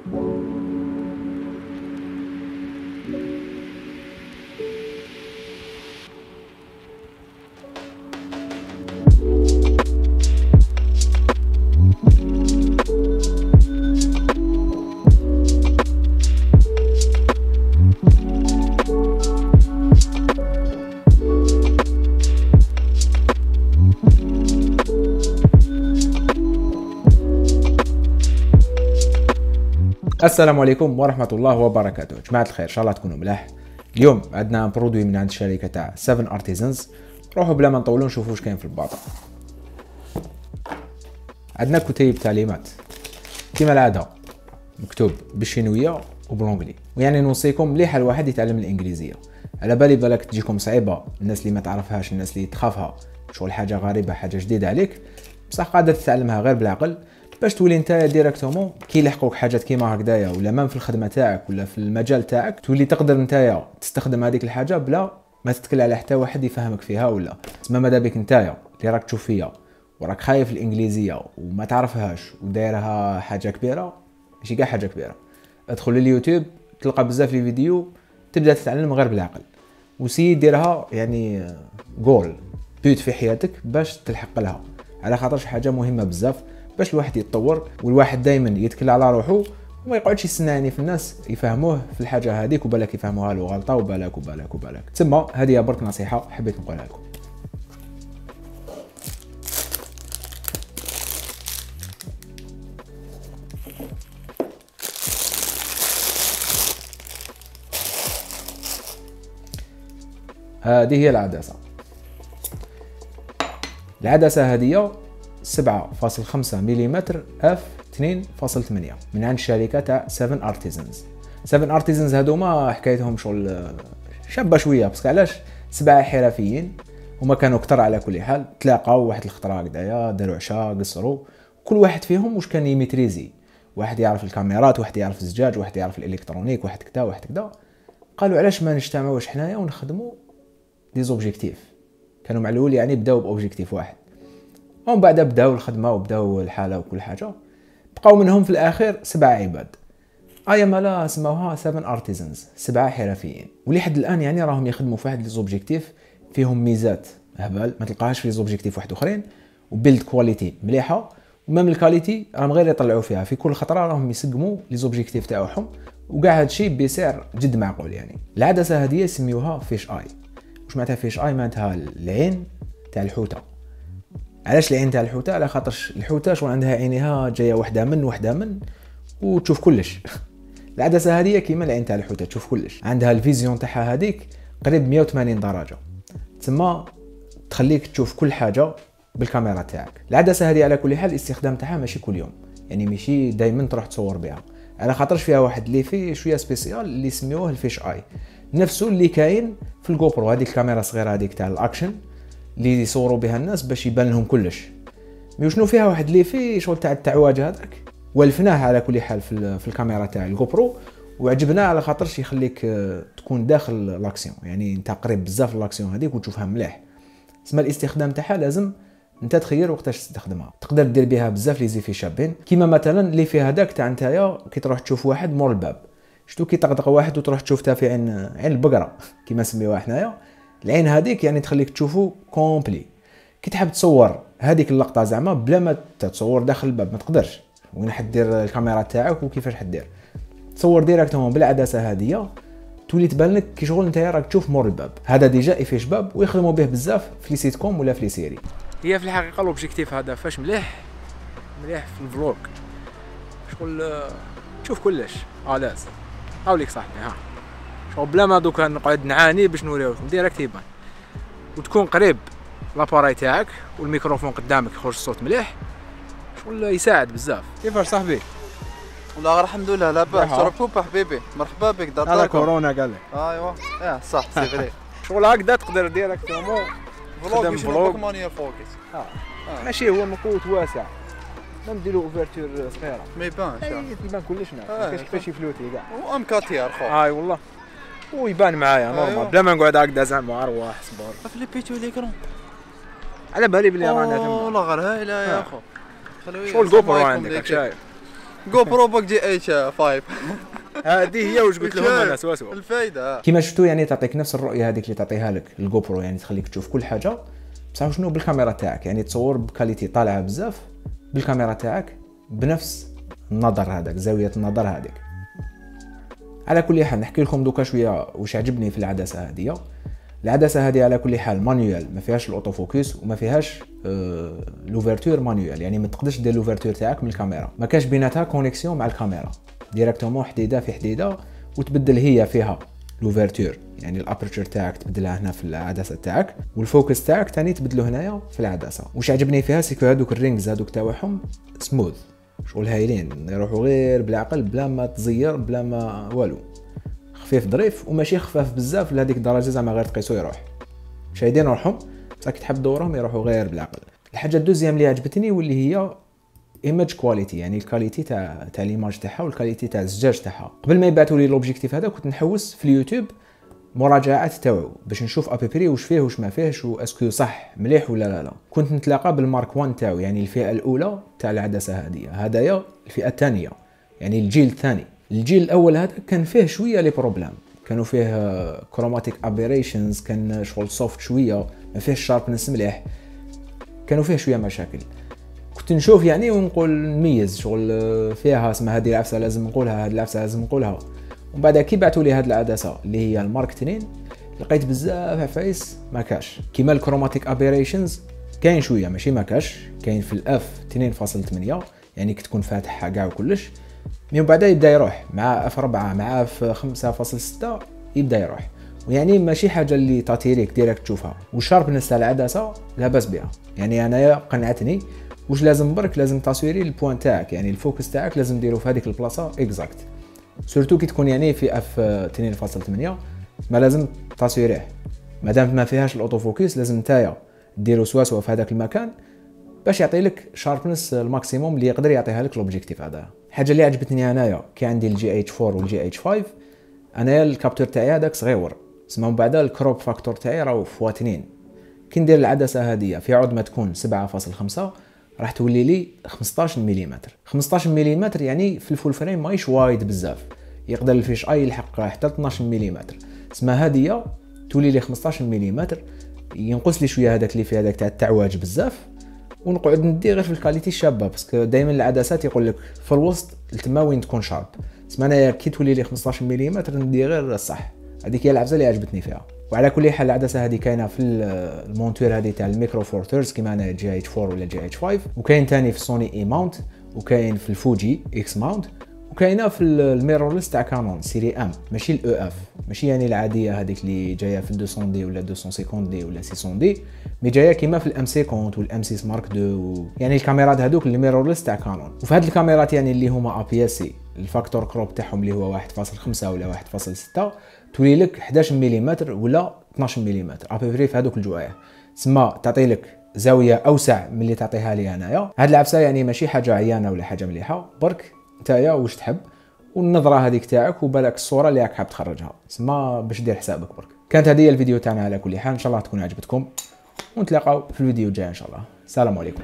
you السلام عليكم ورحمة الله وبركاته. جماعة الخير إن شاء الله تكونوا ملاح اليوم عندنا produit من عند الشركة تاع 7Artisans روحوا بلا ما نطولوا نشوفوا واش كاين في الباطة عندنا كتيب تعليمات. كما العادة مكتوب بالشينوية وبال anglais ويعني نوصيكم مليح الواحد يتعلم الإنجليزية. على بالي بالك تجيكم صعيبة. الناس اللي ما تعرفهاش الناس اللي تخافها. شغل حاجة غريبة حاجة جديدة عليك. بصح قادر تتعلمها غير بالعقل. باش تولي نتايا directement كي يلحقوك حاجات كيما هكذايا ولا même في الخدمة تاعك ولا في المجال تاعك تولي تقدر نتايا تستخدم هذيك الحاجة بلا ما تتكل على حتى واحد يفهمك فيها ولا تسمى ماذا بك نتايا اللي راك تشوف فيا وراك خايف الإنجليزية وما تعرفهاش ودايرها حاجة كبيرة ماشي كاع حاجة كبيرة. ادخل لليوتيوب تلقى بزاف les vidéos تبدأ تتعلم غير بالعقل. وسي ديرها يعني جول بيوت في حياتك باش تلحق لها. على خاطرش حاجة مهمة بزاف. باش الواحد يتطور والواحد دائما يتكل على روحه وما يقعدش يستنى يعني في الناس يفهموه في الحاجة هذيك وبالك يفهموها له غلطه وبالك وبالك وبالك تما هذه برك نصيحة حبيت نقولها لكم. هذه هي العدسة. العدسة هذه 7.5 ملم f 2.8 من عند الشركة تاع 7Artisans 7Artisans هذوما حكايتهم شغل شابة شوية بس علاش؟ سبعة حرفيين. هما كانوا كتر على كل حال. تلاقاو واحد الخطرة هكذايا داروا عشاء قصروا. كل واحد فيهم واش كان يميتريزي؟ واحد يعرف الكاميرات واحد يعرف الزجاج واحد يعرف ال électronique واحد كذا واحد كذا قالوا علاش ما نجتمعوش حنايا ونخدموا des objectifs كانوا مع لول يعني بداو ب objectif واحد. ومن بعد بداو الخدمة وبداو الحالة وكل حاجة. بقاو منهم في الأخير سبعة عباد. ايا مالا سموها 7Artisans سبعة حرفيين. ولي حد الآن يعني راهم يخدموا في واحد les objectifs فيهم ميزات هبال ما تلقاهاش في les objectifs واحد أخرين. و build quality مليحة. و même ال qualité راهم غير يطلعوا فيها. في كل خطرة راهم يسقموا les objectifs تاعهم. وكاع هادشي بسعر جد معقول يعني. العدسه هذه سميوها فيش اي واش معناتها فيش اي معناتها العين تاع الحوتة. علاش؟ العين تاع الحوتة على خاطرش الحوتة شغل عندها عينيها جاية وحدة من وحدة من وتشوف كلش. العدسة هذه كيما العين تاع الحوتة تشوف كلش. عندها الفيزيون تاعها هذيك قريب 180 درجة. تسمى تخليك تشوف كل حاجة بالكاميرا تاعك. العدسة هذه على كل حال الاستخدام تاعها ماشي كل يوم. يعني ماشي دائما تروح تصور بها. على خاطرش فيها واحد l'effet شوية spécial اللي سميوه ال fish eye. نفسه اللي كاين في ال GoPro هذيك الكاميرا الصغيره هذيك تاع الأكشن. اللي يصوروا بها الناس باش يبان لهم كلش. mais شنو فيها واحد l'effet شغل تاع التعواج هذاك؟ ولفناه على كل حال في, في الكاميرا تاع ال GoPro وعجبناه على خاطرش يخليك آه، تكون داخل l'action. يعني انت قريب بزاف l'action هذيك وتشوفها مليح. تسمى الاستخدام تاعها لازم انت تخير وقتاش تستخدمها. تقدر دير بها بزاف les effets شابين. كيما مثلا l'effet هذاك تاع نتايا كي تروح تشوف واحد مور الباب. شتو كي طقطق واحد وتروح تشوف في عين عين البقرة. كيما سميوها حنايا. العين هذيك يعني تخليك تشوفو complet. كي تحب تصور هذيك اللقطة زعما بلا ما تصور داخل الباب ما تقدرش. وين حدير الكاميرا تاعك وكيفاش حدير تصور directement بالعدسه هذه تولي تبان لك كي شغل نتايا راك تشوف مور الباب. هذا déjà effet شباب ويخدموا به بزاف في les sitcoms ولا في les séries هي في الحقيقة l'objectif هذا فاش مليح؟ مليح في ال vlog شغل تشوف كلش. لازم هاوليك صاحبي ها. شغل بلا ما دوكا نقعد نعاني باش نوريو direct يبان وتكون قريب l'appareil تاعك والميكروفون قدامك يخرج الصوت مليح شغل يساعد بزاف. كيفاش صاحبي؟ والله الحمد لله لاباس تركوبة حبيبي مرحبا بك دار على كورونا قال لك. ايوا آه صح c'est vrai. شغل هكذا تقدر directement فلوق شنو بك مانيير فوكس آه. ماشي هو من قوة واسع. ما نديرو اوفرتور صغيرة. ما يبانش يبان كلش ما كاش كيفاش يفلوتي كاع. وام كاتيار خو اي والله. ويبان معايا نورمال أيوه. بلا ما نقعد هكذا زعما ارواح صبر فليبيتو ليكرون على بالي بلي رانا تما والله غير هايله يا أخو. شغل جو برو عندك شايف جو برو بوك جي إتش 5 هذه هي واش قلت لهم أنا سوا سوا. الفايدة. كيما شفتوا يعني تعطيك نفس الرؤية هذيك اللي تعطيها لك الجو برو يعني تخليك تشوف كل حاجة. بصح شنو؟ بالكاميرا تاعك. يعني تصور ب qualité طالعة بزاف بالكاميرا تاعك بنفس النظر هذاك زاوية النظر هذيك. على كل حال نحكي لكم دوكا شوية واش عجبني في العدسة هذه العدسة هذه على كل حال manuelle ما فيهاش ال autofocus وما فيهاش آه l'ouverture manuelle يعني ما تقدرش دير l'ouverture تاعك من الكاميرا. ما كاش بيناتها connexion مع الكاميرا. directement حديدة في حديدة وتبدل هي فيها l'ouverture يعني ال aperture تاعك تبدلها هنا في العدسة تاعك و ال focus تاعك تاني تبدلو هنايا في العدسة. واش عجبني فيها؟ c'est que هذوك ال rings هذوك تاعهم سموث شغل هايلين يروحوا غير بالعقل بلا ما تزير بلا ما والو. خفيف ظريف وماشي خفاف بزاف لهذيك الدرجة زعما غير تقيسو يروح. شايدين روحهم بصح كي تحب تدورهم يروحوا غير بالعقل الحاجة ال deuxième اللي عجبتني واللي هي image quality يعني ال qualité تاع تاع l'image تاعها و ال qualité تاع الزجاج تاعها. قبل ما يبعثوا لي l'objectif هذا كنت نحوس في اليوتيوب مراجعات تاعو باش نشوف à peu près واش فيه واش ما فيهش و est-ce que صح مليح ولا لا لا. كنت نتلاقى بال Mark 1 تاعو يعني الفئة الأولى تاع العدسه هذه هدايا الفئة الثانية يعني الجيل الثاني. الجيل الأول هذا كان فيه شوية les problèmes كانوا فيه chromatic aberrations كان شغل soft شوية ما فيهش sharpness مليح. كانوا فيه شوية مشاكل. كنت نشوف يعني ونقول نميز شغل فيها اسمها هذه العفسة لازم نقولها هذه العفسة لازم نقولها. ومن بعد كي بعثوا لي هذه العدسة اللي هي ال Mark 2 لقيت بزاف عفايس ما كاش. كيما ال chromatic aberrations كاين شوية ماشي ما كاش. كاين في ال f 2.8 يعني كتكون فاتحها كاع وكلش. من بعد يبدأ يروح. مع f 4 مع f 5.6 يبدأ يروح. ويعني ماشي حاجة اللي تاتيريك direct تشوفها. و ال sharpness تاع العدسة لاباس بها. يعني انايا قنعتني واش لازم برك؟ لازم تصويري ال point تاعك. يعني ال focus تاعك لازم ديرو في هذيك البلاصة exacte surtout كي تكون يعني في f 2.8 ما لازم تصويريه مادام ما فيهاش ال autofocus لازم نتايا ديرو سوا سوا في هذاك المكان باش يعطي لك sharpness ال maximum اللي يقدر يعطيها لك l'objectif هذا. الحاجة اللي عجبتني أنايا كي عندي الجي اتش 4 والجي اتش 5 أنايا ال capteur تاعي هذاك صغيور. سما من بعد ال crop factor تاعي راهو fois 2 كي ندير العدسة هذه في عود ما تكون 7.5 راح تولي لي 15 ملم 15 ملم يعني في ال full frame ماهيش wide بزاف. يقدر ال fisheye يلحق حتى 12 ملم تسمى هذه تولي لي 15 ملم ينقص لي شوية هذاك اللي فيه هذاك تاع التعواج بزاف. ونقعد ندي غير في ال qualité الشابة parce que دائما العدسات يقول لك في الوسط تما وين تكون sharp. تسمى انايا كي تولي لي 15 ملم ندي غير الصح. هذيك هي العفسة اللي عجبتني فيها. وعلى كل حال العدسة هذه كاينة في ال monture هذه تاع ال Micro Four Thirds كيما أنا جي إتش 4 ولا جي إتش 5 وكاين ثاني في سوني E mount وكاين في ال Fuji X mount وكاينة في ال mirrorless تاع كانون série M ماشي ال EF. ماشي يعني العادية هذيك اللي جاية في 200 D ولا 250 D ولا 600 D mais جاية كيما في ال M 50 وال M 6 Mark 2 و... يعني الكاميرات هذوك اللي mirrorless تاع كانون. وفي هذه الكاميرات يعني اللي هما APS-C. ال facteur crop تاعهم اللي هو 1.5 ولا 1.6 تولي لك 11 ملم ولا 12 ملم à peu près في هذوك الجوايه تسمى تعطي لك زاوية أوسع من اللي تعطيها لي أنايا. هاد العفسة يعني ماشي حاجة عيانة ولا حاجة مليحة. برك نتايا واش تحب؟ والنظرة هذيك تاعك وبالك الصورة اللي راك حاب تخرجها. تسمى باش دير حسابك برك. كانت هذه الفيديو تاعنا على كل حال. إن شاء الله تكون عجبتكم. ونتلاقاو في الفيديو الجاي إن شاء الله. السلام عليكم.